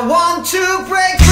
I want to break